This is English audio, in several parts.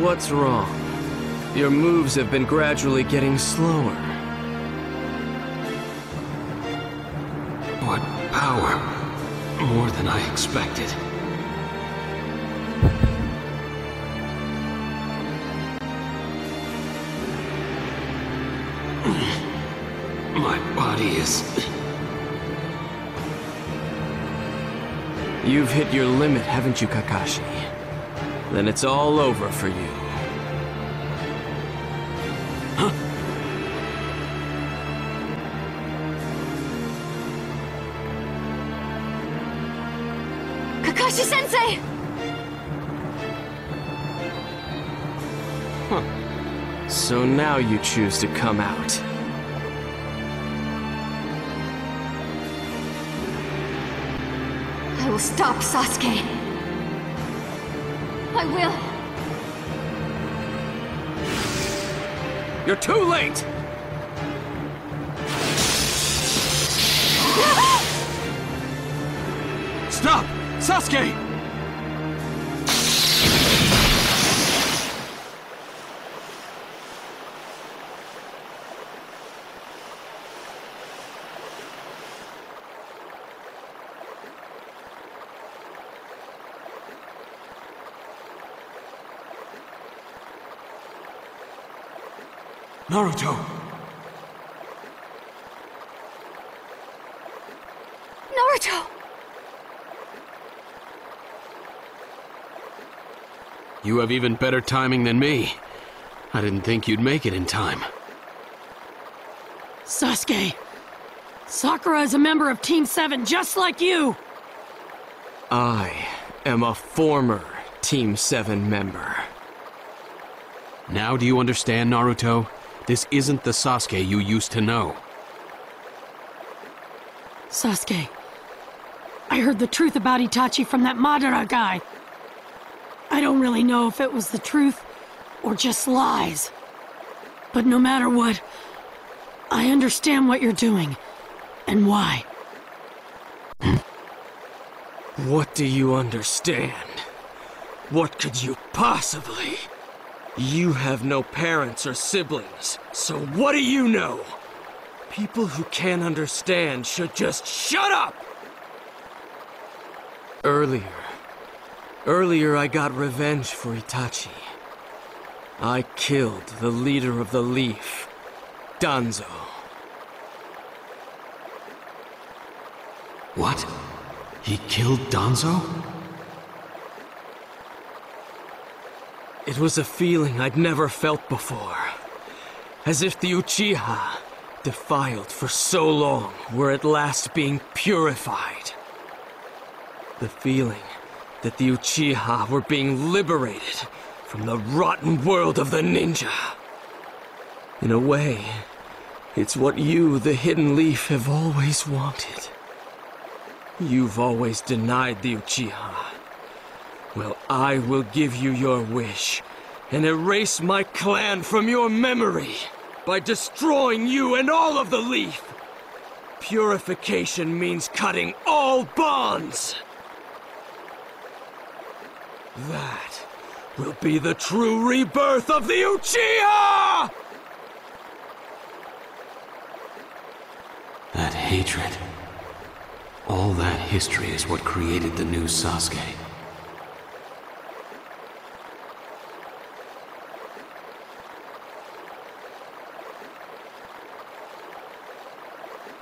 What's wrong? Your moves have been gradually getting slower. What power. More than I expected. My body is... You've hit your limit, haven't you, Kakashi? Then it's all over for you. Huh? Kakashi-sensei! Huh. So now you choose to come out. I will stop Sasuke. I will. You're too late! Stop! Sasuke! Naruto! Naruto! You have even better timing than me. I didn't think you'd make it in time. Sasuke, Sakura is a member of Team 7 just like you! I am a former Team 7 member. Now do you understand, Naruto? This isn't the Sasuke you used to know. Sasuke, I heard the truth about Itachi from that Madara guy. I don't really know if it was the truth or just lies. But no matter what, I understand what you're doing and why. What do you understand? What could you possibly? You have no parents or siblings, so what do you know? People who can't understand should just shut up! Earlier. Earlier, I got revenge for Itachi. I killed the leader of the Leaf, Danzo. What? He killed Danzo? It was a feeling I'd never felt before. As if the Uchiha, defiled for so long, were at last being purified. The feeling that the Uchiha were being liberated from the rotten world of the ninja. In a way, it's what you, the Hidden Leaf, have always wanted. You've always denied the Uchiha. Well, I will give you your wish and erase my clan from your memory by destroying you and all of the Leaf. Purification means cutting all bonds. That will be the true rebirth of the Uchiha! That hatred. All that history is what created the new Sasuke.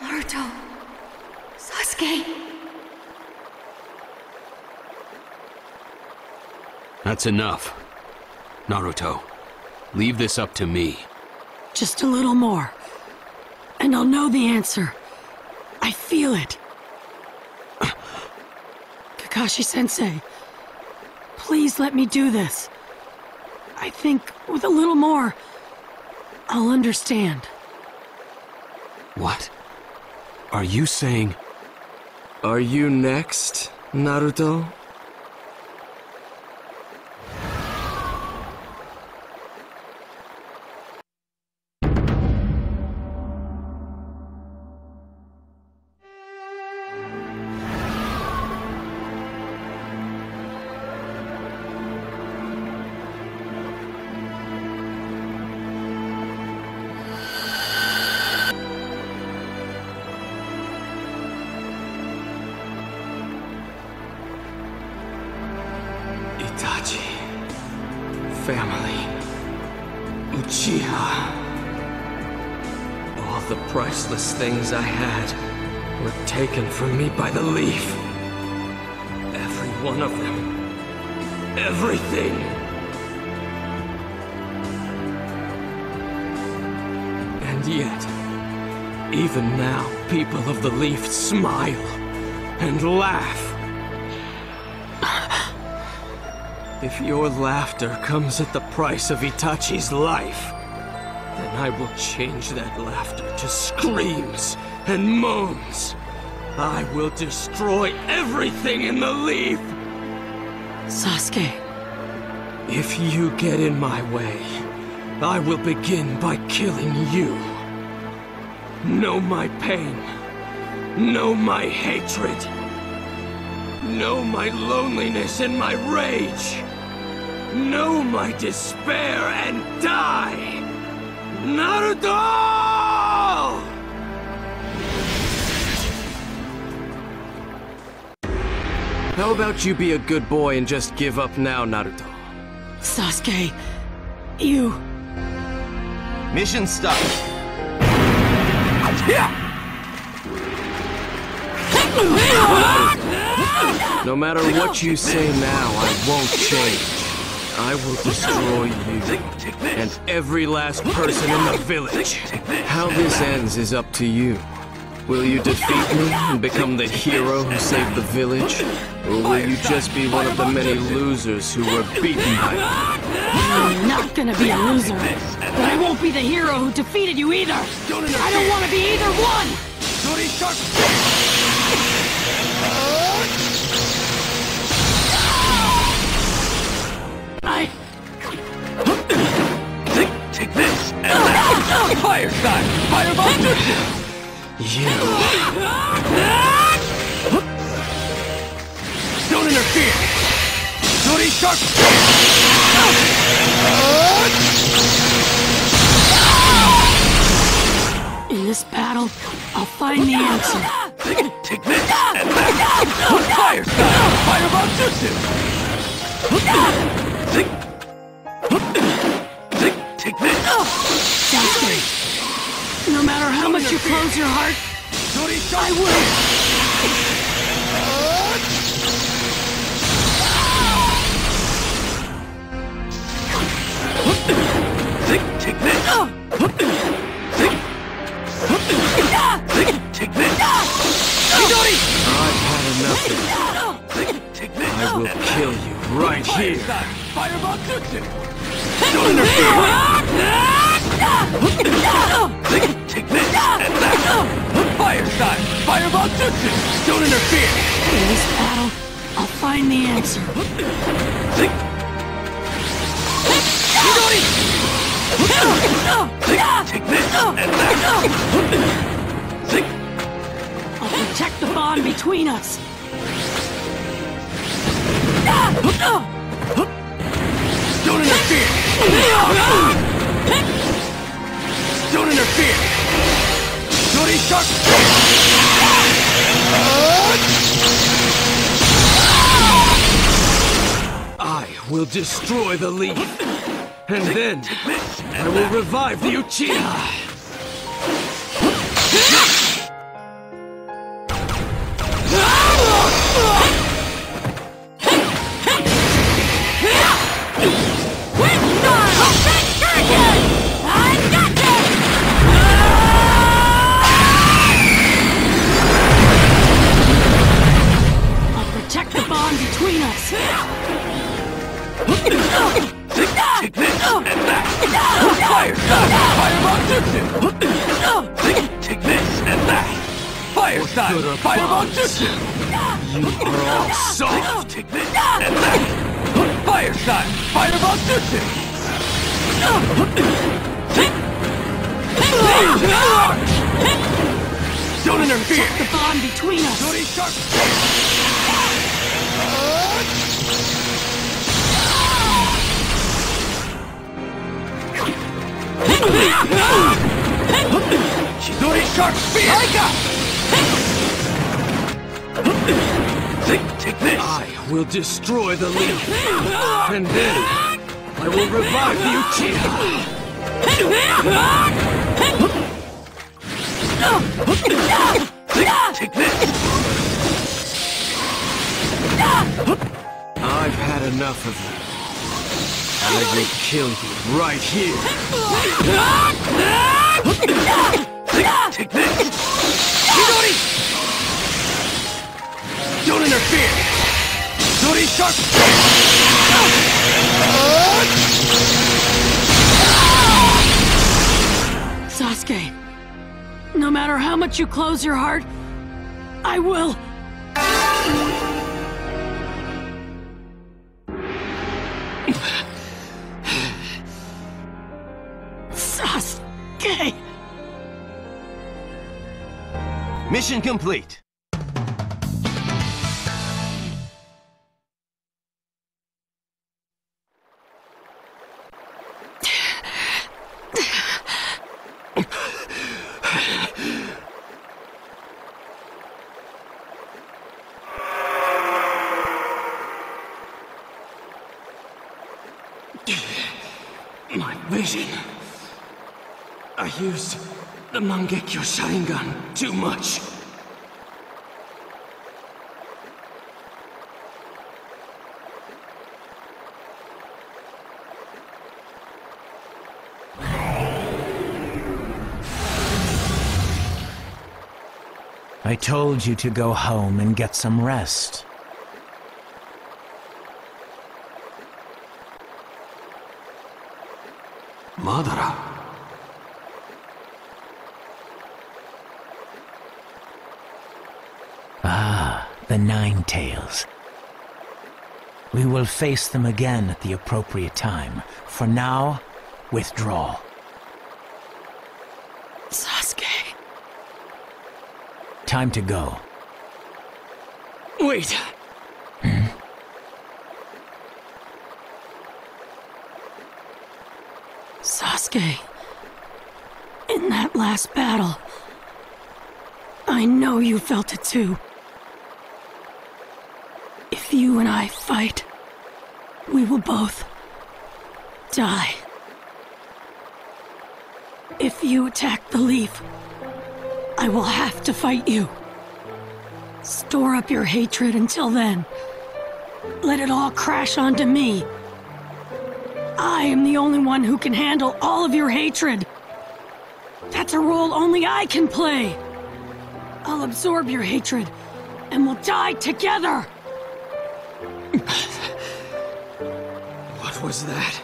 Naruto. Sasuke. That's enough. Naruto, leave this up to me. Just a little more. And I'll know the answer. I feel it. Kakashi sensei, please let me do this. I think with a little more, I'll understand. What? Are you saying... Are you next, Naruto? Things I had were taken from me by the leaf. Every one of them. Everything. And yet, even now, people of the leaf smile and laugh. If your laughter comes at the price of Itachi's life, I will change that laughter to screams and moans. I will destroy everything in the leaf. Sasuke, If you get in my way, I will begin by killing you. Know my pain. Know my hatred. Know my loneliness and my rage. Know my despair and die. Naruto! How about you be a good boy and just give up now, Naruto? Sasuke, you. Mission start. No matter what you say now, I won't change. I will destroy you and every last person in the village. How this ends is up to you. Will you defeat me and become the hero who saved the village? Or will you just be one of the many losers who were beaten by me? I'm not gonna be a loser. But I won't be the hero who defeated you either. I don't want to be either one. I. Take this and that. Fire shot. Fireball. You. Don't interfere. Dori shark. In this battle, I'll find the answer. Take this and that. Fire shot. Fireball jutsu. Take this. No matter how much you close your heart, I will. Take. Take this. I've had enough. I will kill you right here. Fireball jutsu. Don't interfere. Take this and that. Fire shot. Fireball jutsu. Don't interfere. In this battle, I'll find the answer. Chidori. Take this and that. I'll protect the bond between us. Don't interfere. Don't interfere. Dori shark. I will destroy the leaf. And then I will revive the Uchiha. Shark spear. Take, take this. I will destroy the leaf. And then I will revive the Uchiha! Take this! I've had enough of you. I will kill you right here. Chidori! Don't interfere! Chidori sharp! Sasuke, no matter how much you close your heart, I will. Mission complete. My vision. I used the Mangekyo Sharingan too much. I told you to go home and get some rest. Madara. Ah, the Nine Tails. We will face them again at the appropriate time. For now, withdraw. Sasuke. Time to go. Wait! Sasuke. In that last battle, I know you felt it too. If you and I fight, we will both die. If you attack the leaf, I will have to fight you. Store up your hatred until then. Let it all crash onto me. I am the only one who can handle all of your hatred. That's a role only I can play. I'll absorb your hatred, and we'll die together. What was that?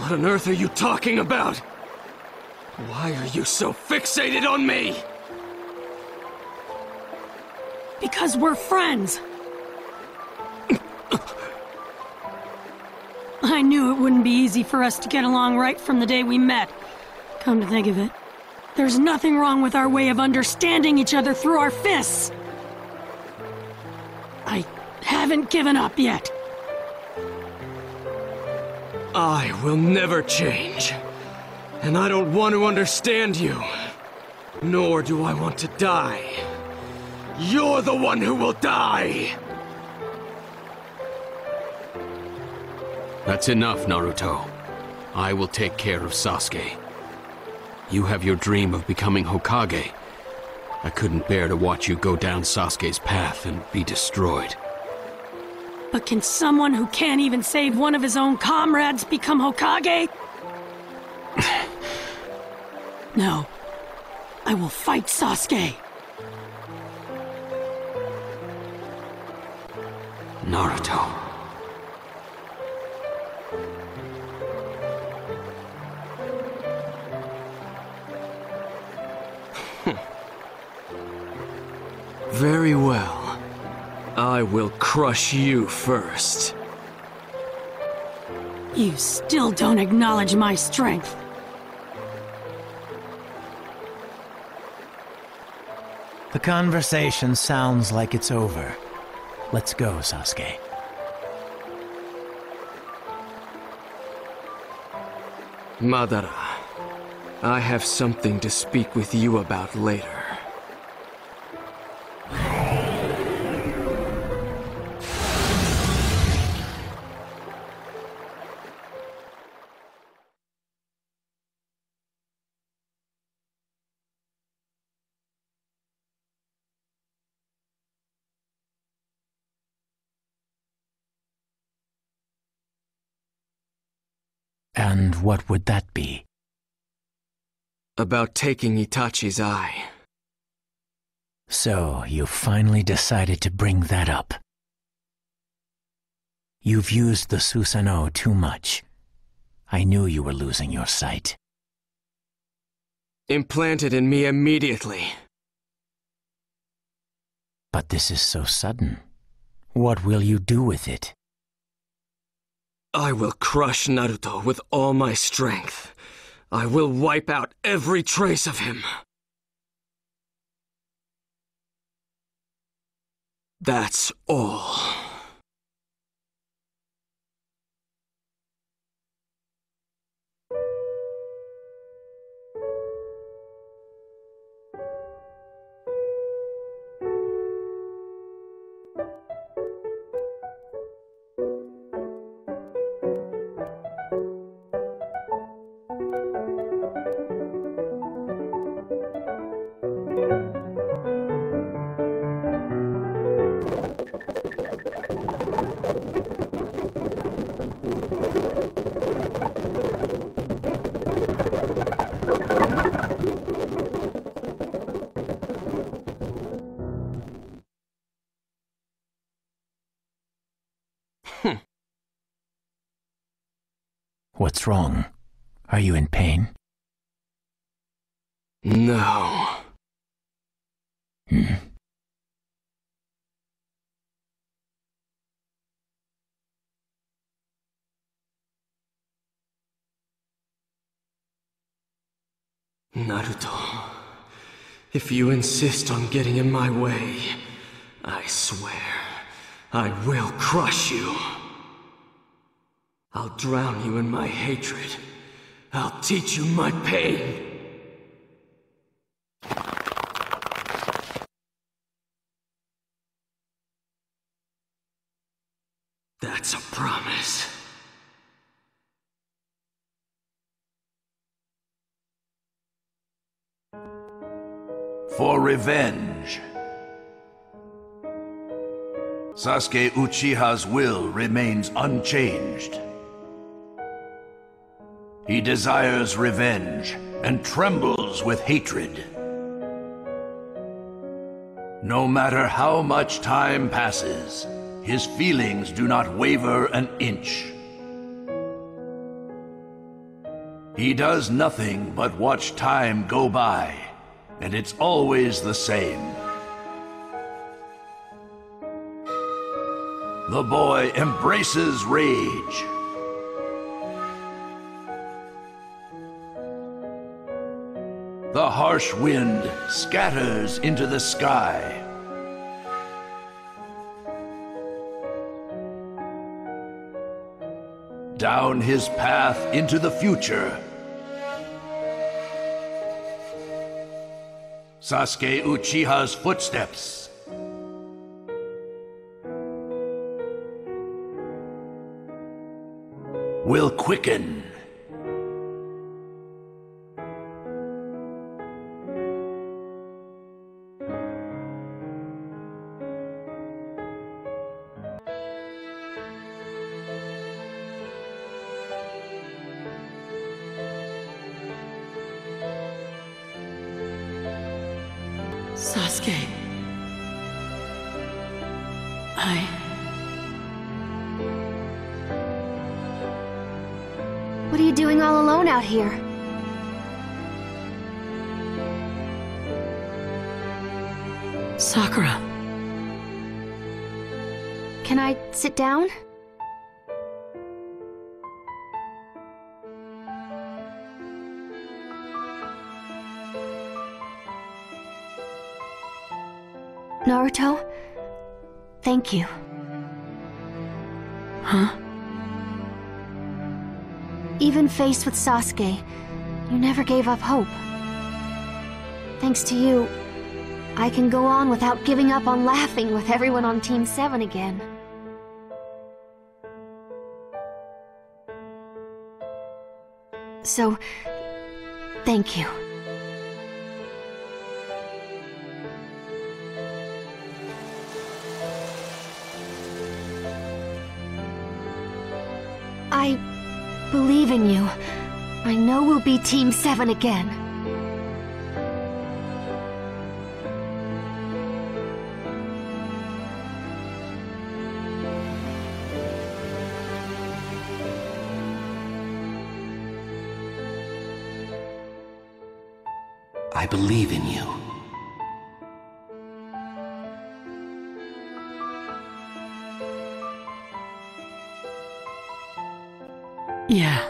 What on earth are you talking about? Why are you so fixated on me? Because we're friends. I knew it wouldn't be easy for us to get along right from the day we met. Come to think of it, there's nothing wrong with our way of understanding each other through our fists. I haven't given up yet. I will never change. And I don't want to understand you. Nor do I want to die. You're the one who will die! That's enough, Naruto. I will take care of Sasuke. You have your dream of becoming Hokage. I couldn't bear to watch you go down Sasuke's path and be destroyed. But can someone who can't even save one of his own comrades become Hokage? no. I will fight Sasuke. Naruto. Very well. I will crush you first. You still don't acknowledge my strength. The conversation sounds like it's over. Let's go, Sasuke. Madara, I have something to speak with you about later. What would that be? About taking Itachi's eye. So, you finally decided to bring that up. You've used the Susanoo too much. I knew you were losing your sight. Implanted in me immediately. But this is so sudden. What will you do with it? I will crush Naruto with all my strength. I will wipe out every trace of him. That's all. Naruto, if you insist on getting in my way, I swear I will crush you. I'll drown you in my hatred. I'll teach you my pain. For revenge. Sasuke Uchiha's will remains unchanged. He desires revenge and trembles with hatred. No matter how much time passes, his feelings do not waver an inch. He does nothing but watch time go by, and it's always the same. The boy embraces rage. The harsh wind scatters into the sky. Down his path into the future. Sasuke Uchiha's footsteps. Will quicken. Sasuke. I. What are you doing all alone out here? Sakura. Can I sit down? Naruto, thank you. Huh? Even faced with Sasuke, you never gave up hope. Thanks to you, I can go on without giving up on laughing with everyone on Team 7 again. So, thank you. I believe in you. I know we'll be Team 7 again. I believe in you. Yeah.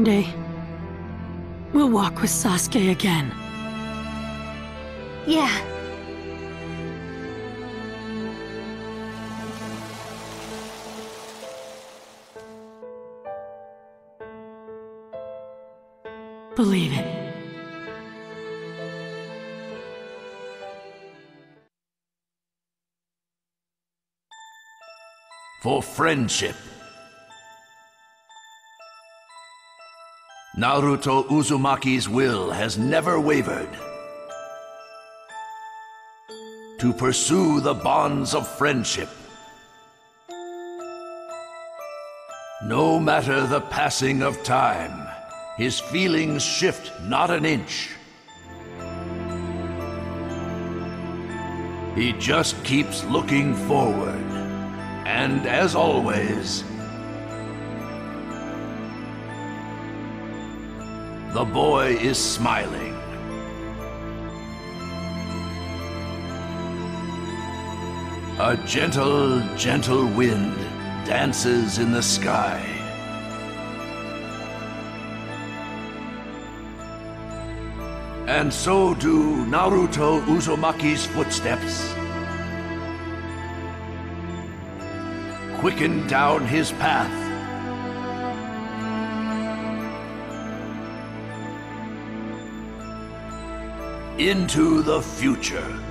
One day, we'll walk with Sasuke again. Yeah. Believe it. For friendship. Naruto Uzumaki's will has never wavered. To pursue the bonds of friendship. No matter the passing of time, his feelings shift not an inch. He just keeps looking forward. And as always, the boy is smiling. A gentle, gentle wind dances in the sky. And so do Naruto Uzumaki's footsteps. Quicken down his path. Into the future.